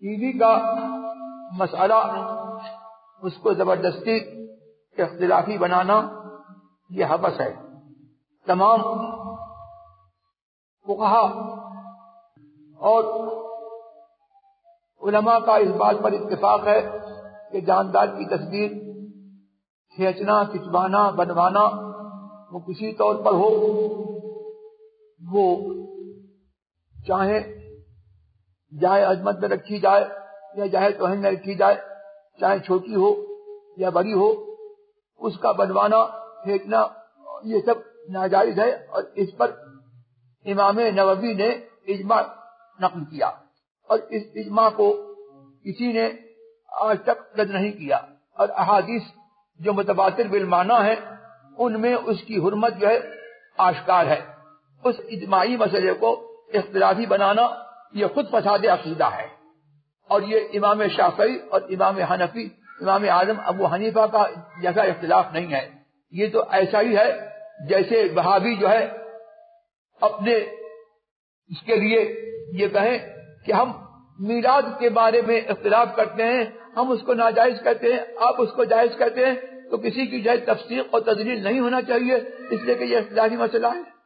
T V کا مسئلہ، اس کو زبردستی اختلافی بنانا، یہ حبس ہے۔ تمام کہا اور علماء کا اس بات پر اتفاق ہے کہ جاندار کی تصویر کھینچنا کھچوانا بنوانا، وہ کسی طور پر ہو، وہ چاہے جائے عظمت میں رکھی جائے یا چاہے توہن میں رکھی جائے، چاہے چھوٹی ہو یا بڑی ہو، اس کا بنوانا، پھینکنا، یہ سب ناجائز ہے اور اس پر امام نووی نے اجماع نقل کیا اور اس اجماع کو کسی نے آج تک رد نہیں کیا اور احادیث جو متبادر بالمانہ ہے ان میں اس کی حرمت جو ہے، آشکار ہے۔ اس اجماعی مسئلے کو اختلافی بنانا یہ خود فساد عقیدہ ہے۔ اور یہ امام شافعی اور امام حنفی، امام اعظم ابو حنیفہ کا جیسا اختلاف نہیں ہے۔ یہ تو ایسا ہی ہے جیسے بہابی جو ہے اپنے اس کے لیے یہ کہیں کہ ہم میلاد کے بارے میں اختلاف کرتے ہیں، ہم اس کو ناجائز کہتے ہیں، آپ اس کو جائز کہتے ہیں، تو کسی کی جائز تفصیل اور تدلیل نہیں ہونا چاہیے۔ اس لیے کہ یہ اختلافی مسئلہ ہے۔